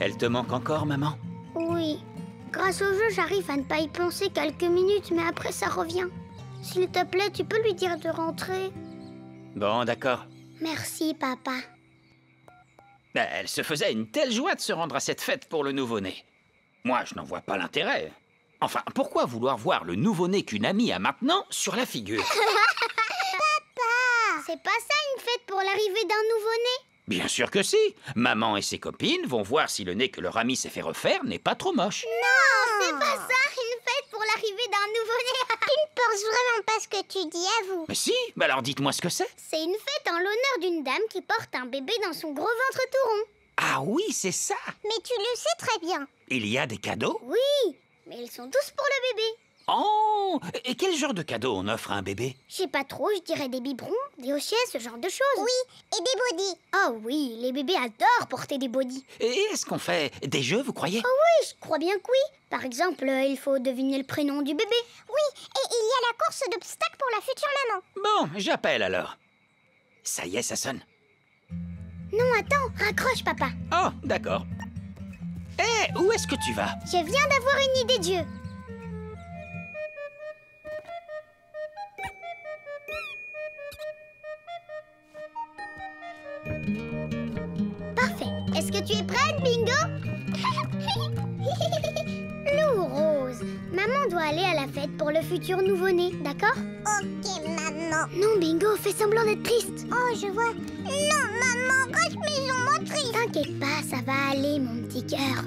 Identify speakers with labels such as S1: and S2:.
S1: Elle te manque encore, maman?
S2: Oui. Grâce au jeu, j'arrive à ne pas y penser quelques minutes, mais après ça revient. S'il te plaît, tu peux lui dire de rentrer.
S1: Bon, d'accord.
S2: Merci, papa.
S1: Ben, Elle se faisait une telle joie de se rendre à cette fête pour le nouveau-né. Moi, je n'en vois pas l'intérêt. Enfin, pourquoi vouloir voir le nouveau-né qu'une amie a maintenant sur la figure
S2: C'est pas ça une fête pour l'arrivée d'un nouveau-né
S1: Bien sûr que si. Maman et ses copines vont voir si le nez que leur ami s'est fait refaire n'est pas trop moche.
S2: Non, c'est pas ça une fête pour l'arrivée d'un nouveau-né Tu ne penses vraiment pas ce que tu dis, avoue
S1: Mais si, bah alors dites-moi ce que c'est.
S2: C'est une fête en l'honneur d'une dame qui porte un bébé dans son gros ventre tout rond.
S1: Ah oui, c'est ça.
S2: Mais tu le sais très bien.
S1: Il y a des cadeaux?
S2: Oui, mais ils sont tous pour le bébé.
S1: Oh Et quel genre de cadeau on offre à un bébé?
S2: Je sais pas trop, je dirais des biberons, des hochets, ce genre de choses. Oui, et des bodys. Oh oui, les bébés adorent porter des bodys.
S1: Et est-ce qu'on fait des jeux, vous croyez?
S2: Oh oui, je crois bien que oui. Par exemple, euh, il faut deviner le prénom du bébé. Oui, et il y a la course d'obstacles pour la future maman.
S1: Bon, j'appelle alors. Ça y est, ça sonne.
S2: Non, attends, raccroche, papa.
S1: Oh, d'accord. Hé, où est-ce que tu vas?
S2: Je viens d'avoir une idée de jeu. Parfait. Est-ce que tu es prête, Bingo? Lou Rose, maman doit aller à la fête pour le futur nouveau-né, d'accord?
S3: Ok, maman.
S2: Non, Bingo, fais semblant d'être triste.
S3: Oh, je vois. Non, maman, reste maison motrice.
S2: T'inquiète pas, ça va aller, mon petit cœur.